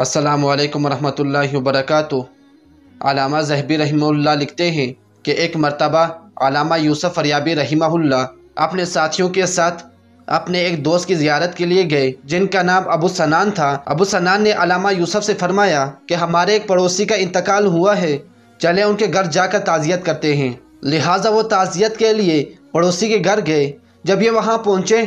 असलकम वरहमल वबरक अलामा जहबी रहीमल्ला लिखते हैं कि एक मरतबा अलामा यूसुफ फरियाबी रहीमहुल्ला अपने साथियों के साथ अपने एक दोस्त की ज़ियारत के लिए गए, जिनका नाम अबू सनान था। अबू सनान ने अलामा यूसुफ से फरमाया कि हमारे एक पड़ोसी का इंतकाल हुआ है, चले उनके घर जाकर ताज़ियत करते हैं। लिहाजा वो ताज़ियत के लिए पड़ोसी के घर गए। जब ये वहाँ पहुँचे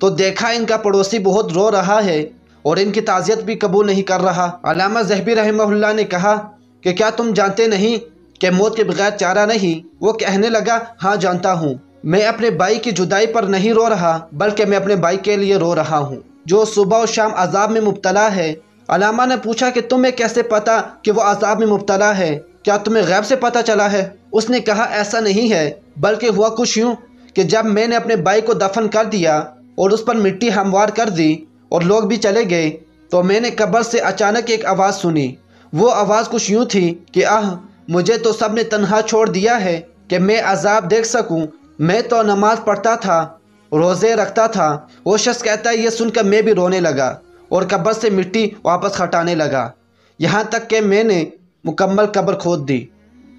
तो देखा इनका पड़ोसी बहुत रो रहा है। और इनकी ताज़ियत भी कबूल नहीं कर रहा। अलामा जहबी रहमल्ला ने कहा कि क्या तुम जानते नहीं कि मौत के बगैर चारा नहीं? वो कहने लगा हाँ जानता हूँ। मैं अपने भाई की जुदाई पर नहीं रो रहा, बल्कि मैं अपने भाई के लिए रो रहा हूँ, जो सुबह और शाम अजाब में मुबतला है। अलामा ने पूछा कि तुम्हें कैसे पता कि वो अजाब में मुबतला है? क्या तुम्हें गैब से पता चला है? उसने कहा, ऐसा नहीं है, बल्कि हुआ कुछ यूँ कि जब मैंने अपने भाई को दफन कर दिया और उस पर मिट्टी हमवार कर दी और लोग भी चले गए। तो मैंने कब्र से अचानक एक आवाज़ सुनी। वो आवाज़ कुछ यूँ थी कि, आह, मुझे तो सबने तनहा छोड़ दिया है कि मैं अजाब देख सकूँ। मैं तो नमाज़ पढ़ता था, रोज़े रखता था। वो शख्स कहता है, ये सुनकर मैं भी रोने लगा और कब्र से मिट्टी वापस हटाने लगा। यहाँ तक कि मैंने मुकम्मल कब्र खोद दी।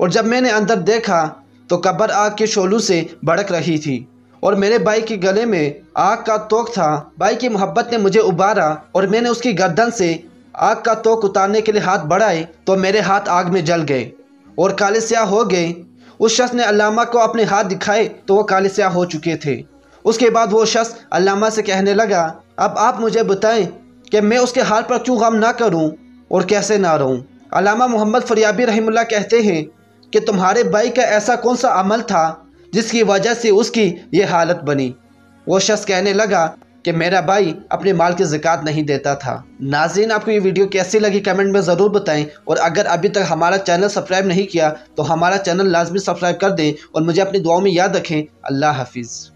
और जब मैंने अंदर देखा तो कब्र आग के शोलू से भड़क रही थी। और मेरे भाई के गले में आग का तोक था। भाई की मोहब्बत ने मुझे उबारा और मैंने उसकी गर्दन से आग का तोक उतारने के लिए हाथ बढ़ाए तो मेरे हाथ आग में जल गए और काले स्याह हो गए। उस शख्स ने अल्लामा को अपने हाथ दिखाए तो वो काले स्याह हो चुके थे। उसके बाद वो शख्स अल्लामा से कहने लगा, अब आप मुझे बताएँ कि मैं उसके हाल पर क्यों गम ना करूँ और कैसे ना रहूँ? अलामा मोहम्मद फरियाबी रहीमुल्ला कहते हैं कि, तुम्हारे भाई का ऐसा कौन सा अमल था जिसकी वजह से उसकी ये हालत बनी। वो शख्स कहने लगा कि मेरा भाई अपने माल की ज़िकात नहीं देता था। नाजीन आपको ये वीडियो कैसी लगी कमेंट में ज़रूर बताएँ। और अगर अभी तक हमारा चैनल सब्सक्राइब नहीं किया तो हमारा चैनल लाजमी सब्सक्राइब कर दें और मुझे अपनी दुआओं में याद रखें। अल्लाह हाफिज़।